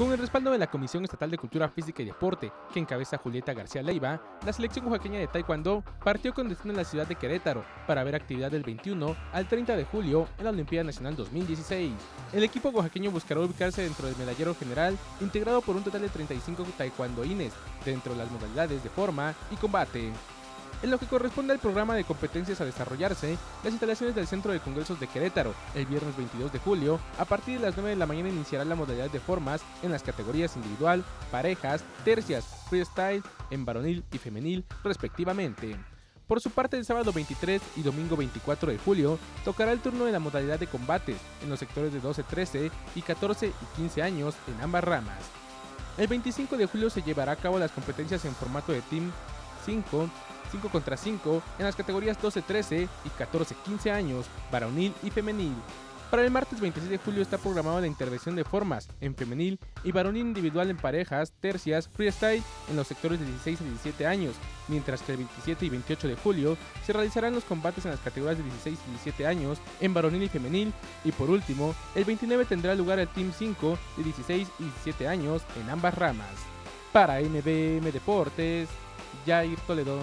Con el respaldo de la Comisión Estatal de Cultura Física y Deporte, que encabeza Julieta García Leiva, la selección oaxaqueña de Taekwondo partió con destino a la ciudad de Querétaro para ver actividad del 21 al 30 de julio en la Olimpiada Nacional 2016. El equipo oaxaqueño buscará ubicarse dentro del medallero general, integrado por un total de 35 taekwondoines, dentro de las modalidades de forma y combate. En lo que corresponde al programa de competencias a desarrollarse, las instalaciones del Centro de Congresos de Querétaro, el viernes 22 de julio, a partir de las 9 de la mañana iniciará la modalidad de formas en las categorías individual, parejas, tercias, freestyle, en varonil y femenil, respectivamente. Por su parte, el sábado 23 y domingo 24 de julio tocará el turno de la modalidad de combates en los sectores de 12-13 y 14 y 15 años en ambas ramas. El 25 de julio se llevará a cabo las competencias en formato de Team 5, 5 contra 5 en las categorías 12-13 y 14-15 años, varonil y femenil. Para el martes 26 de julio está programada la intervención de formas en femenil y varonil individual en parejas, tercias, freestyle en los sectores de 16 a 17 años, mientras que el 27 y 28 de julio se realizarán los combates en las categorías de 16 y 17 años en varonil y femenil y por último, el 29 tendrá lugar el Team 5 de 16 y 17 años en ambas ramas. Para NBM Deportes, Jair Toledo.